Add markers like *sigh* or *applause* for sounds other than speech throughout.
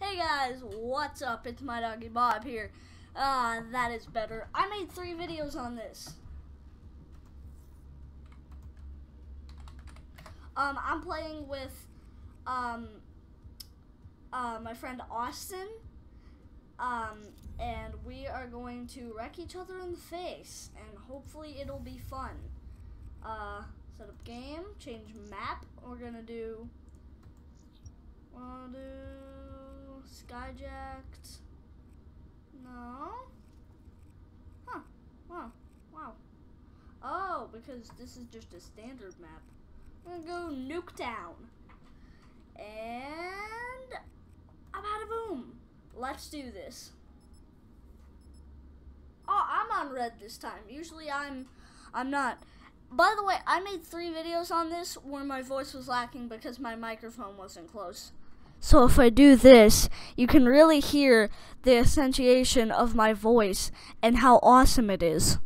Hey guys, what's up? It's my doggy Bob here. Ah, uh, that is better. I made three videos on this. Um, I'm playing with um, uh, my friend Austin. Um, and we are going to wreck each other in the face, and hopefully it'll be fun. Uh, set up game, change map. We're gonna do. Wanna do skyjacked? No. Huh. Wow. Wow. Oh, because this is just a standard map. I'm gonna go Nuketown. And I'm out of boom. Let's do this. Oh, I'm on red this time. Usually I'm I'm not. By the way, I made three videos on this where my voice was lacking because my microphone wasn't close. So if I do this, you can really hear the accentuation of my voice and how awesome it is.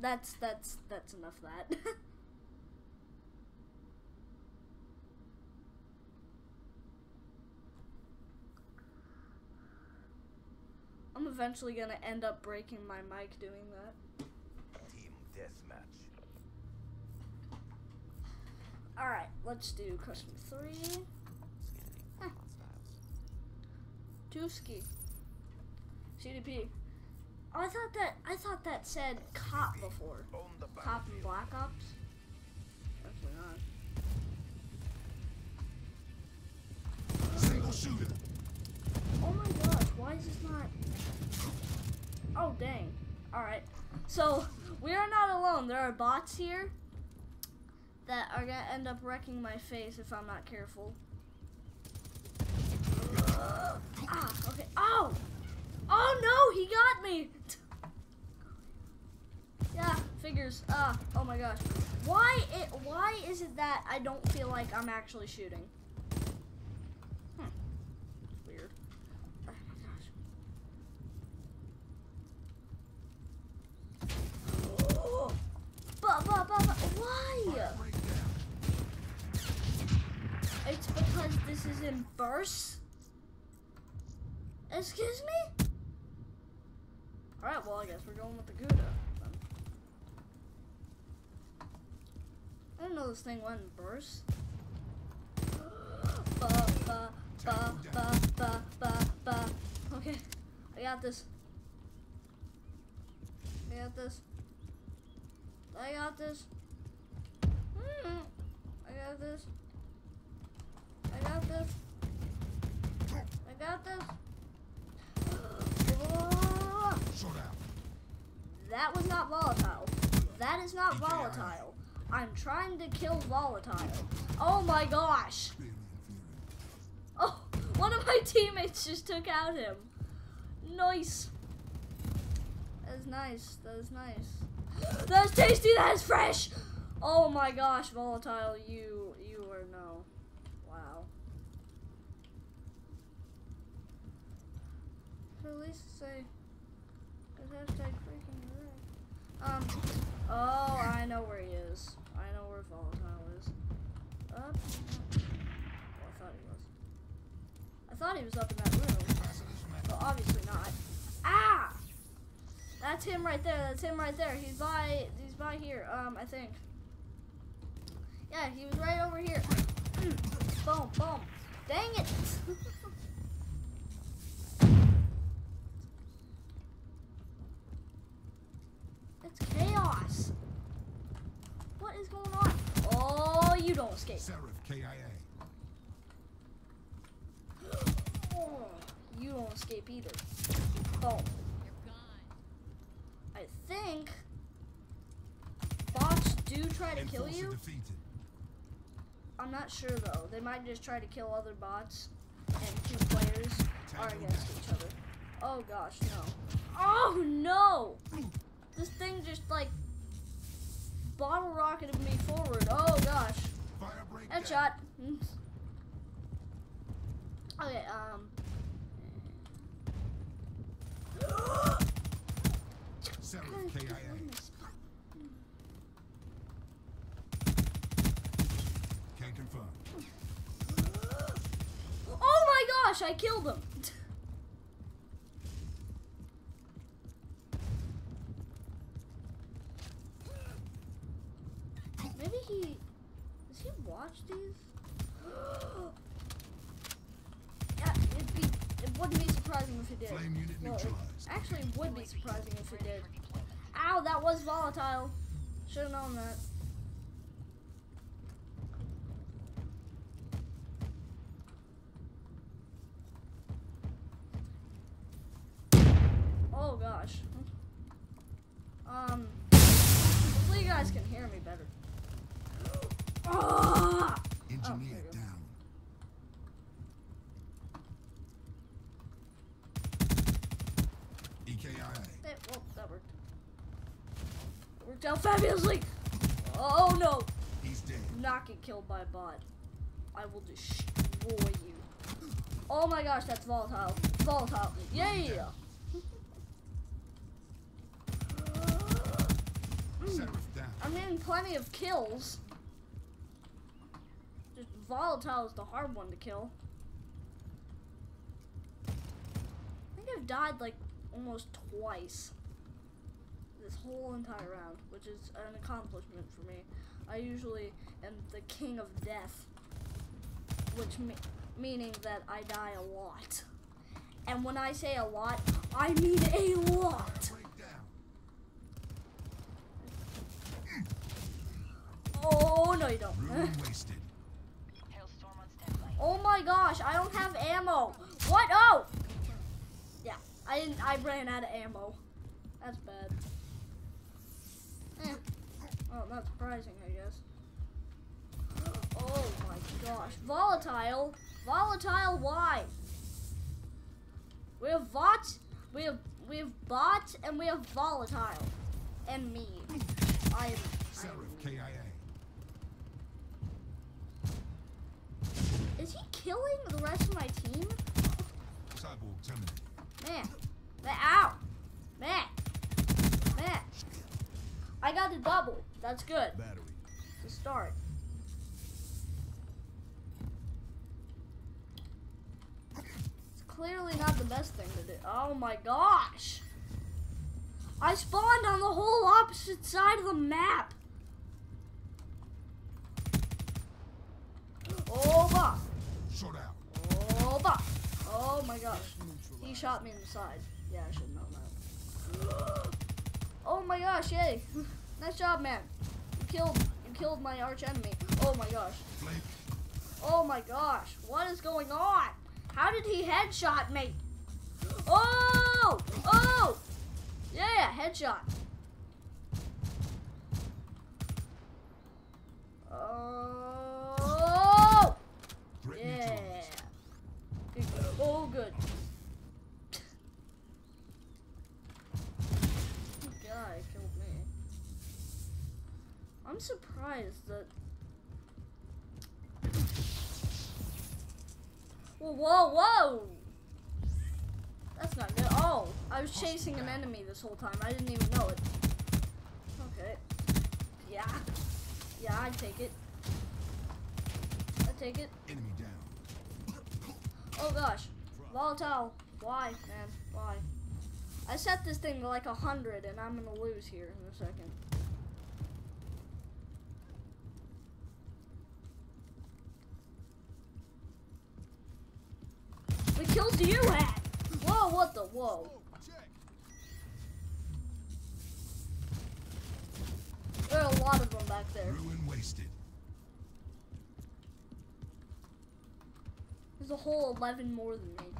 that's that's that's enough that. *laughs* I'm eventually gonna end up breaking my mic doing that. Team deathmatch. Alright, let's do question three. Huh. Two ski. CDP. Oh, I thought that I thought that said cop before. Cop and Black Ops. Actually not. Single shooter. Oh my gosh, why is this not? Oh dang. Alright. So we are not alone. There are bots here that are gonna end up wrecking my face if I'm not careful. ah, okay. Oh! Oh no, he got me! yeah, figures. Ah, oh my gosh. Why it why is it that I don't feel like I'm actually shooting? Hmm. Weird. Oh my gosh. Oh, but, but, but, but, why? It's because this is in bursts? Excuse me? Alright, well, I guess we're going with the Gouda. Then. I didn't know this thing went in bursts. *gasps* ba, ba, ba, ba, ba, ba, ba. Okay, I got this. I got this. I got this. Mm, I got this. I got this. I got this. That was not volatile. That is not volatile. I'm trying to kill volatile. Oh my gosh. Oh, one of my teammates just took out him. Nice. That is nice. That is nice. *gasps* That is tasty. That is fresh. Oh my gosh, volatile. You, you are no. Wow. So at least say, hashtag freaking um, oh, I know where he is. I know where Volatile is. Up. Oh, I thought he was. I thought he was up in that room. But obviously not. Ah! That's him right there. That's him right there. He's by, he's by here, um, I think. Yeah, he was right over here. *clears throat* boom, boom. Dang it! *laughs* It's chaos. What is going on? Oh, you don't escape. Seraph KIA. Oh, you don't escape either. Boom. I think bots do try to kill you. I'm not sure though. They might just try to kill other bots and two players are against each other. Oh gosh, no. Oh no! This thing just like bottle rocketed me forward. Oh gosh. Headshot. okay, um. Seraph KIA. Can't confirm. Oh my gosh, I killed him. Maybe he watch these? *gasps* yeah, it'd be it wouldn't be surprising if he did. Flame unit Well, it neutralized. actually would be surprising if he did. Ow, that was volatile. Should have known that. Oh gosh. Um, hopefully you guys can hear me better. Ah! There down. EKIA. Hey, well, that worked. It worked out fabulously. Oh no! He's dead. Not get killed by a bot. I will destroy you. Oh my gosh, that's volatile. Volatile. Yeah. *laughs* I'm getting plenty of kills. Volatile is the hard one to kill. I think I've died like almost twice this whole entire round, which is an accomplishment for me. I usually am the king of death, which me- meaning that I die a lot. And when I say a lot, I mean a lot. Oh no, you don't. Ruin wasted. Hailstorm on standby. Oh my gosh, I don't have ammo. What? Oh! Yeah, I didn't. I ran out of ammo. That's bad. Eh. Oh, not surprising, I guess. Oh my gosh, volatile, volatile. Why? We have bot, we have we have bot, and we have volatile, and me. I am. Seraph KIA. Is he killing the rest of my team? Cyborg terminated. Man. Man, ow. Man. Man. I got the double. That's good Battery. to start. It's clearly not the best thing to do. Oh my gosh. I spawned on the whole opposite side of the map. Oh, bah. Shot out. Oh, bah. Oh my gosh. He shot me in the side. Yeah, I should have known that. *gasps* Oh my gosh, yay. *laughs* Nice job, man. You killed you killed my arch enemy. Oh my gosh. Oh my gosh. What is going on? How did he headshot me? Oh! Oh! Yeah, headshot. Oh! Threat Yeah. neutralized. Good, good. Oh, good. Guy killed me. I'm surprised that. Whoa, whoa, whoa! That's not good. Oh, I was chasing an enemy this whole time. I didn't even know it. Okay. Yeah. Yeah, I take it. I take it. Enemy down. Oh gosh. Volatile. Why, man? Why? I set this thing to like a hundred and I'm gonna lose here in a second. Kills do you had? Whoa, what the whoa? There are a lot of them back there. Ruin wasted. There's a whole 11 more than me.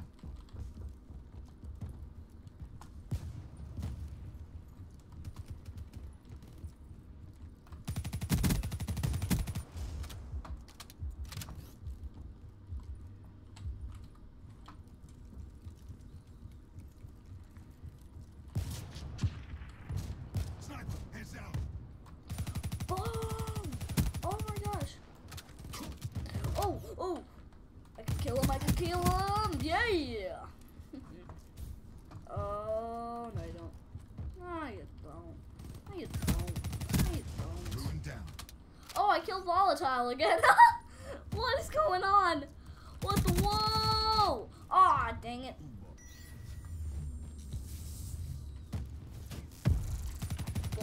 Sniper. Heads out. Boom! Oh my gosh. Oh, oh. I can kill him, I can kill him. Yeah. *laughs* oh, no you don't. No you don't. No you don't. No you don't. Ruin down. Oh, I killed Volatile again. *laughs* What is going on? What the whoa? Aw, dang it.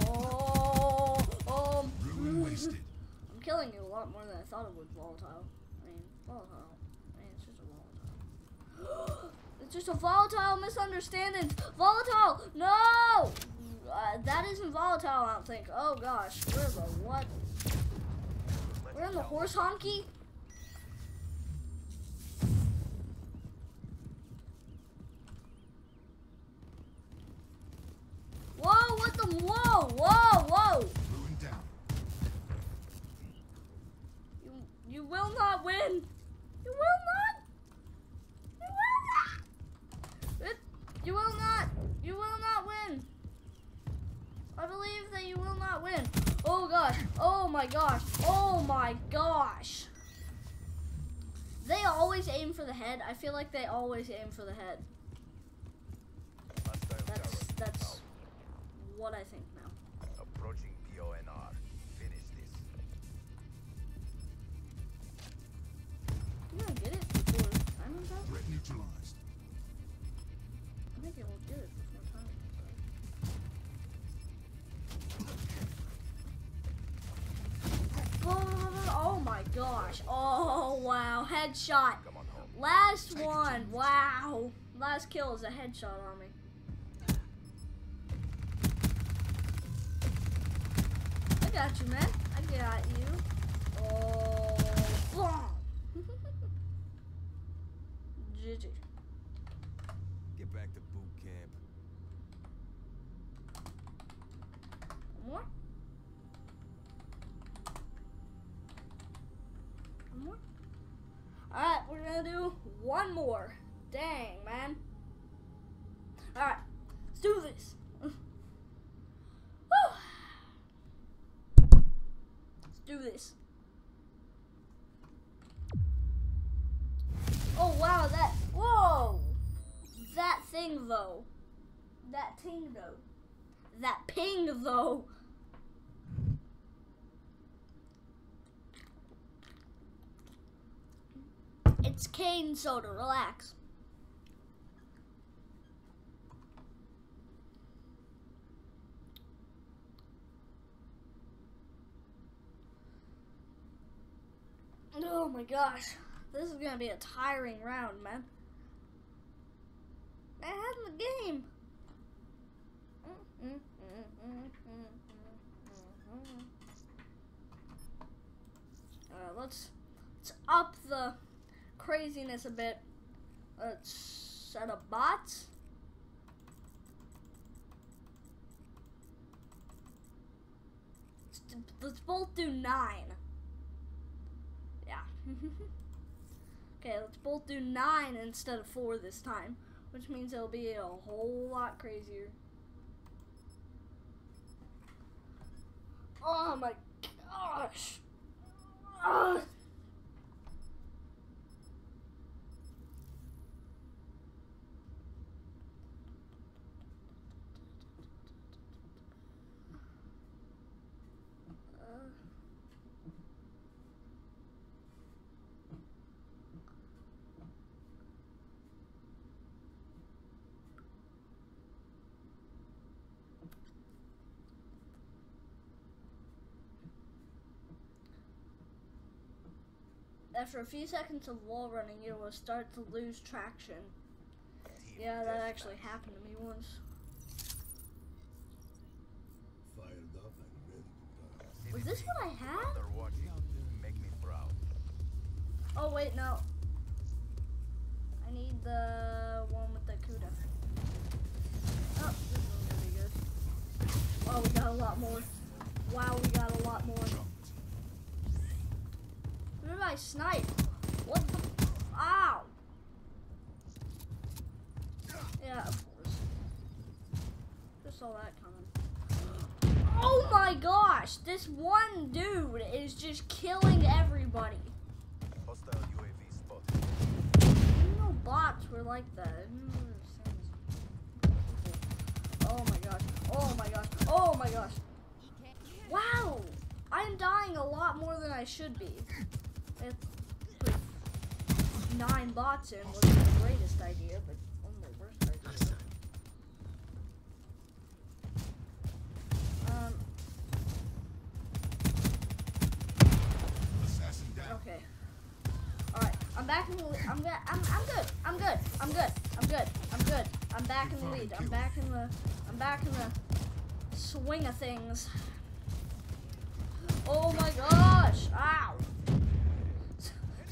Oh, um. *laughs* I'm killing you a lot more than I thought it would, volatile. I mean, volatile. I mean, it's just a volatile. It's just a volatile misunderstanding. Volatile, no! Uh, that isn't volatile, I don't think. Oh gosh, where the what? We're in the horse honky? Whoa, what the, whoa, whoa, whoa! You, you will not win. You will not. You will not. It, you will not. You will not win. I believe that you will not win. Oh gosh. Oh my gosh. Oh my gosh. They always aim for the head. I feel like they always aim for the head. That's that's what I think now. Approaching PONR. Finish this. You gonna get it before time runs think it will get it before time. Oh my gosh. Oh wow. Headshot. Come on home. Last one. Wow. Last kill is a headshot on me. I got you, man. I got you. Oh. *laughs* GG. *laughs* Get back to boot camp. One more. One more. Alright, we're gonna do one more. Dang, man. Alright, let's do this. Woo! Let's do this. Oh wow, that whoa! That thing though. That thing though. That ping though. It's cane soda, relax. Oh my gosh. This is gonna be a tiring round, man. I had the game. Uh, let's let's up the craziness a bit. Let's set up bots. Let's, both do nine. Yeah. *laughs* okay, let's both do nine instead of four this time, which means it'll be a whole lot crazier. Oh my gosh. Ugh. Uh. After a few seconds of wall running, you will start to lose traction. Team Yeah, that deathmatch. actually happened to me once. Fired up and ready to go. Was this what I had? Make me proud. Oh wait, no. I need the one with the Kuda. Oh, this is gonna be good. Oh, we got a lot more. Wow, I snipe? What the? Ow! Yeah, of course. Just saw that coming. Oh my gosh! This one dude is just killing everybody. Hostile UAV spotted. I bots were like that. I didn't know there was things. Oh my gosh. Oh my gosh. Oh my gosh. Wow! I'm dying a lot more than I should be. It's, nine bots in wasn't the greatest idea, but one of the worst ideas. Um, Assassin down. okay. Alright, I'm back in the lead. I'm, ga- I'm, I'm good. I'm good. I'm good. I'm good. I'm good. I'm back in the lead. I'm back in the, I'm back in the swing of things. Oh my gosh! Ow!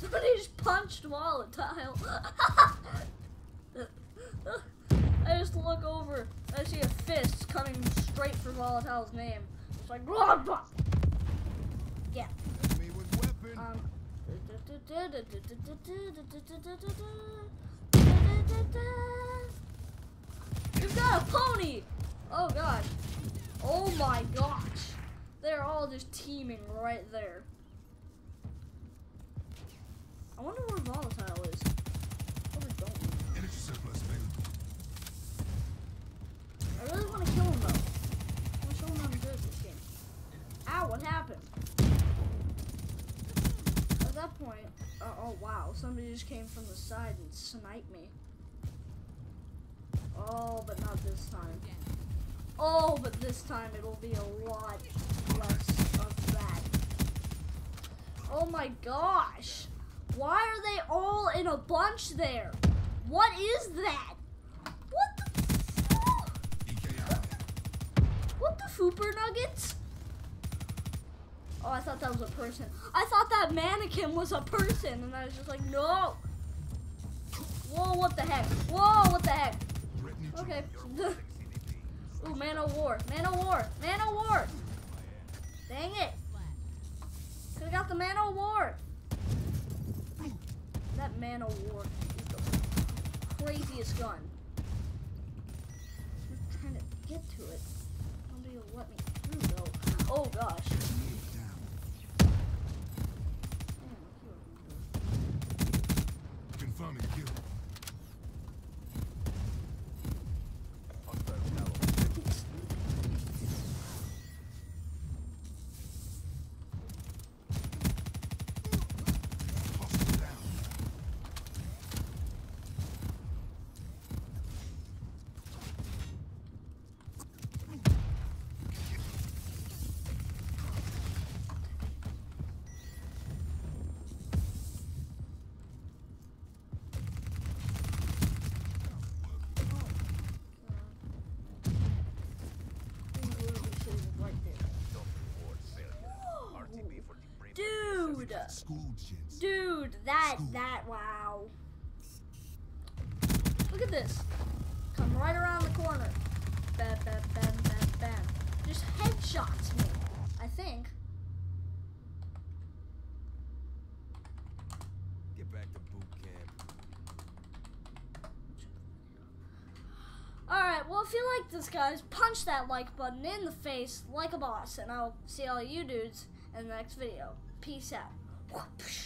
Somebody just punched Volatile. *laughs* I just look over. I see a fist coming straight for Volatile's name. It's like, blah, yeah. Um. You've got a pony! Oh gosh. Oh my gosh. They're all just teaming right there. I wonder where Volatile is. Energy surplus available. I really want to kill him though. I want to show him how I'm good at this game. Ow, what happened? At that point, uh, oh wow, somebody just came from the side and sniped me. Oh, but not this time. Oh, but this time it'll be a lot less of that. Oh my gosh! Why are they all in a bunch there? What is that? What the? What the Fooper Nuggets? Oh, I thought that was a person. I thought that mannequin was a person, and I was just like, no. Whoa, what the heck? Whoa, what the heck? Okay. *laughs* Ooh, man of war. Man of war. Man of war. Dang it. Could've got the man of war. That man of war is the craziest gun. I'm trying to get to it. Nobody will let me through though. Oh gosh. Confirming kill. Dude. School. Dude, that, that, wow. Look at this. Come right around the corner. Bam, bam, bam, bam, bam. Just headshots me, I think. Get back to boot camp. Alright, well, if you like this, guys, punch that like button in the face like a boss, and I'll see all you dudes in the next video. Peace out. こうプシュ